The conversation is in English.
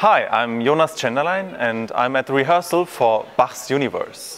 Hi, I'm Jonas Chenderlein and I'm at rehearsal for Bach's Universe.